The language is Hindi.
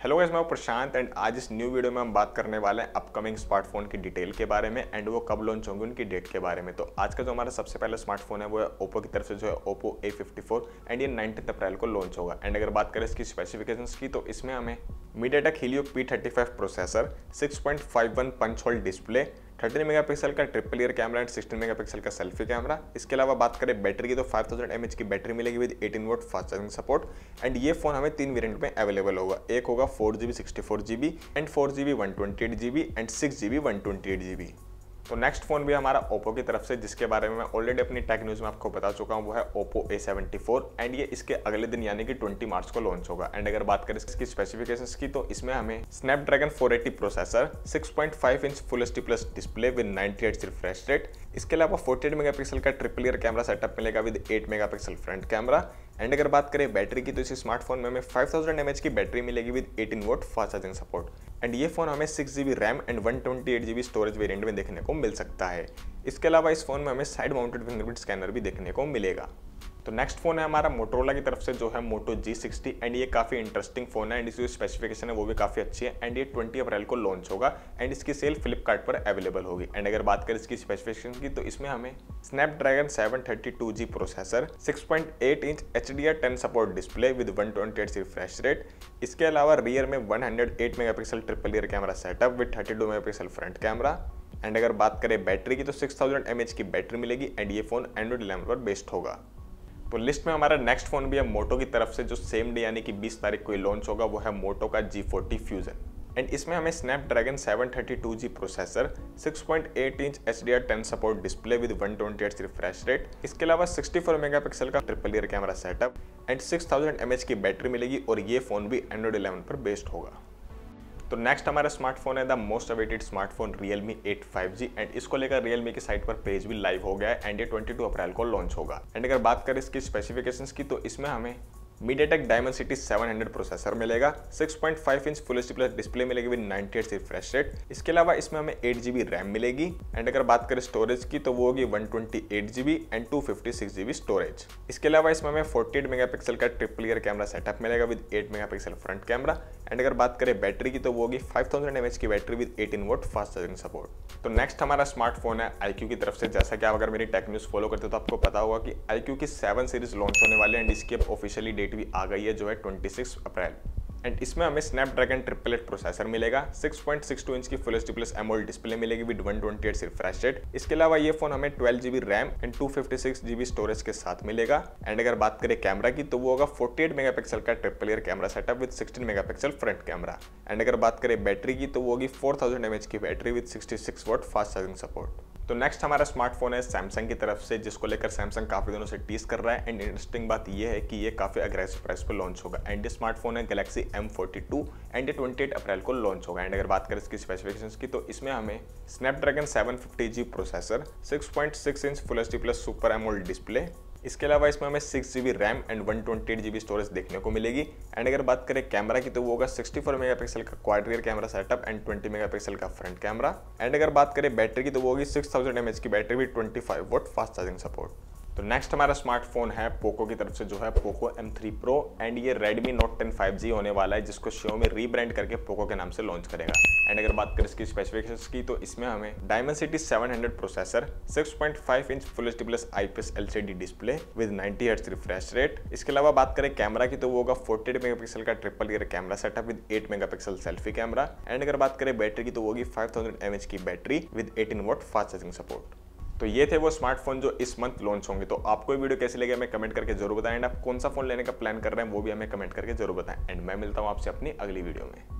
हेलो गाइस मैं प्रशांत एंड आज इस न्यू वीडियो में हम बात करने वाले हैं अपकमिंग स्मार्टफ़ोन की डिटेल के बारे में एंड वो कब लॉन्च होंगे उनकी डेट के बारे में। तो आज का जो हमारा सबसे पहला स्मार्टफ़ोन है, वो है ओप्पो की तरफ़ से जो है Oppo A fifty four and ये नाइनटीन अप्रैल को लॉन्च होगा। एंड अगर बात करें इसकी स्पेसिफिकेशन की तो इसमें हमें MediaTek Helio P thirty five processor 6.51 punch hole display 13 megapixel का triple rear camera and 16 megapixel का सेल्फी कैमरा इसके अलावा बात करें बैटरी की तो फाइव थाउज़ेंड की बैटरी मिलेगी with 18 watt fast charging support and ये फ़ोन हमें तीन वेरिएंट में अवेलेबल होगा। एक होगा four G B sixty four G B and four G B one twenty eight G B and six G B one twenty eight G B तो नेक्स्ट फ़ोन भी हमारा ओप्पो की तरफ़ से, जिसके बारे में मैं ऑलरेडी अपनी टेक न्यूज़ में आपको बता चुका हूँ, वो है Oppo A seventy four and ये इसके अगले दिन, यानी कि 20 मार्च को लॉन्च होगा। एंड अगर बात करें इसकी स्पेसिफिकेशन की तो इसमें हमें Snapdragon 480 processor 6.5 inch full H plus display with ninety eight refresh rate इसके अलावा फोर्टी 48 मेगापिक्सल का ट्रिपल ईयर कैमरा सेटअप मिलेगा with 8 megapixel front camera and अगर बात करें बैटरी की तो इस स्मार्टफ़ोन में हमें 5000 थाउज़ेंड एम की बैटरी मिलेगी with 18 watt fast charging support and ये फ़ोन हमें six G B RAM and one twenty eight G B storage variant में देखने को मिल सकता है। इसके अलावा इस फ़ोन में हमें साइड माउंटेड फिंगरप्रिंट स्कैनर भी देखने को मिलेगा। तो नेक्स्ट फ़ोन है हमारा मोटरोला की तरफ़ से, जो है मोटो जी सिक्सटी एंड ये काफ़ी इंटरेस्टिंग फ़ोन है एंड इसकी स्पेसिफिकेशन है वो भी काफ़ी अच्छी है एंड ये ट्वेंटी अप्रैल को लॉन्च होगा एंड इसकी सेल फ्लिपकार्ट पर अवेलेबल होगी। एंड अगर बात करें इसकी स्पेसिफिकेशन की तो इसमें हमें Snapdragon seven thirty two G processor six point eight inch H D R ten support display with one twenty eight refresh rate इसके अलावा रियर में one hundred eight mega pixel triple rear camera setup with thirty two mega pixel front camera and अगर बात करें बैटरी की तो 6000 थाउज़ेंड की बैटरी मिलेगी एंड ये फ़ोन एंड्रॉइड इलेवन पर बेस्ड होगा। तो लिस्ट में हमारा नेक्स्ट फ़ोन भी है मोटो की तरफ़ से, जो सेम डे यानी कि 20 तारीख को लॉन्च होगा, वो है मोटो का जी फोर्टी फ्यूजन एंड इसमें हमें Snapdragon 732G processor 6.8 inch H D R ten support display with 128 refresh rate इसके अलावा 64 मेगापिक्सल का triple rear camera setup and 6000 thousand की बैटरी मिलेगी और ये फ़ोन भी एंड्रॉइड 11 पर बेस्ड होगा. तो नेक्स्ट हमारा स्मार्टफ़ोन है the most awaited smartphone Realme 8 5G and इसको लेकर Realme की साइट पर पेज भी लाइव हो गया है एंड ये 22 अप्रैल को लॉन्च होगा। एंड अगर बात करें इसकी स्पेसिफिकेशंस की तो इसमें हमें मीडियाटेक डायमंड सिटी 700 प्रोसेसर मिलेगा 6.5 inch full H plus display मिलेगी विद 98 हर्ट्ज रिफ्रेश रेट इसके अलावा इसमें हमें 8 जीबी रैम मिलेगी एंड अगर बात करें स्टोरेज की तो वो होगी 128 जीबी एंड 256 जीबी स्टोरेज इसके अलावा इसमें हमें 48 मेगापिक्सल का ट्रिपल ईयर कैमरा सेटअप मिलेगा with 8 megapixel front camera and अगर बात करें बैटरी की तो वो होगी 5000 थाउज़ेंड की battery with 18 watt fast charging support तो नेक्स्ट हमारा स्मार्टफ़ोन है आईक्यू की तरफ़ से। जैसा कि आप अगर मेरी टेक न्यूज़ फॉलो करते हो तो आपको पता होगा कि आईक्यू की सेवन सीरीज़ लॉन्च होने वाली है एंड इसकी अब ऑफिशियली डेट भी आ गई है, जो है 26 अप्रैल। एंड इसमें हमें स्नैपड्रैगन ट्रिपल एट प्रोसेसर मिलेगा। 6.62 इंच की full H plus AMOLED display मिलेगी विद 128 ट्वेंटी रिफ्रेश रेट इसके अलावा ये फ़ोन हमें 12 GB RAM and 256 GB storage के साथ मिलेगा। एंड अगर बात करें कैमरा की तो वो होगा 48 मेगापिक्सल का triple rear camera setup with 16 megapixel front camera and अगर बात करें बैटरी की तो वो होगी 4000 थाउज़ेंड की battery with 66 watt fast charging support तो नेक्स्ट हमारा स्मार्टफ़ोन है सैमसंग की तरफ़ से, जिसको लेकर सैमसंग काफ़ी दिनों से टीस कर रहा है। एंड इंटरेस्टिंग बात यह है कि ये काफ़ी अग्रेसिव प्राइस पर लॉन्च होगा। एंड ये स्मार्टफ़ोन है Galaxy M42 and twenty eight April को लॉन्च होगा। एंड अगर बात करें इसकी स्पेसिफिकेशन की तो इसमें हमें Snapdragon 750G processor 6.6 inch full S H plus super AMOLED display इसके अलावा इसमें हमें six G B RAM and one twenty eight G B storage देखने को मिलेगी। एंड अगर बात करें कैमरा की तो वो होगा सिक्सटी फोर मेगा पिक्सल का quad rear camera setup and twenty mega pixel का फ्रंट कैमरा एंड अगर बात करें बैटरी की तो वो होगी सिक्स थाउज़ेंड एम एच की बैटरी भी 25 वोट फास्ट चार्जिंग सपोर्ट तो नेक्स्ट हमारा स्मार्टफ़ोन है पोको की तरफ़ से जो है पोको M3 Pro एंड ये Redmi Note 10 5G होने वाला है, जिसको शो में रीब्रांड करके पोको के नाम से लॉन्च करेगा। एंड अगर बात करें इसकी स्पेसिफिकेशंस की तो इसमें हमें Dimensity 700 processor 6.5 inch full H plus IPS LCD display with 90 hertz refresh rate इसके अलावा बात करें कैमरा की तो वो होगा 48 मेगापिक्सल का triple rear camera setup with 8 megapixel selfie camera and अगर बात करें बैटरी की तो होगी फाइव थाउज़ेंड की battery with 18 watt fast charging support तो ये थे वो स्मार्टफ़ोन जो इस मंथ लॉन्च होंगे। तो आपको वीडियो कैसे लगे हमें कमेंट करके ज़रूर बताएँ। एंड आप कौन सा फ़ोन लेने का प्लान कर रहे हैं, वो भी हमें कमेंट करके ज़रूर बताएँ। एंड मैं मिलता हूँ आपसे अपनी अगली वीडियो में।